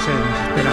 se espera.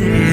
minute.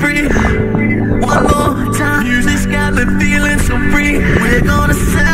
free. One more time, music's got me feeling so free. We're gonna say.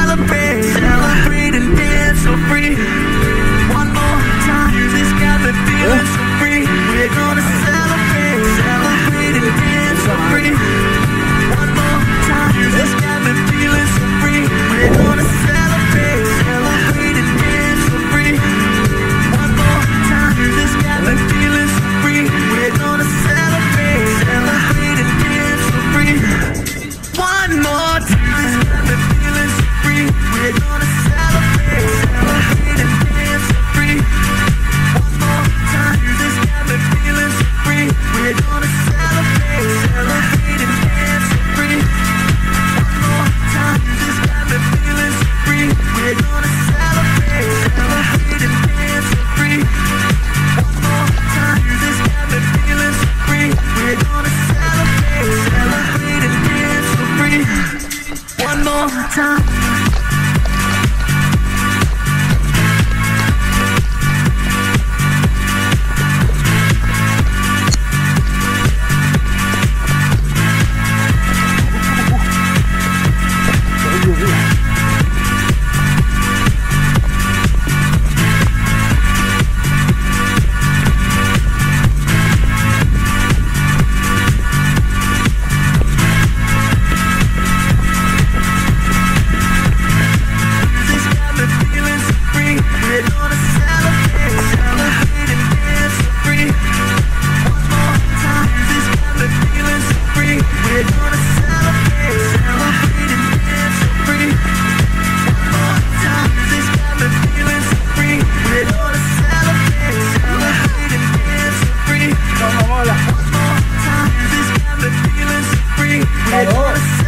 Nossa.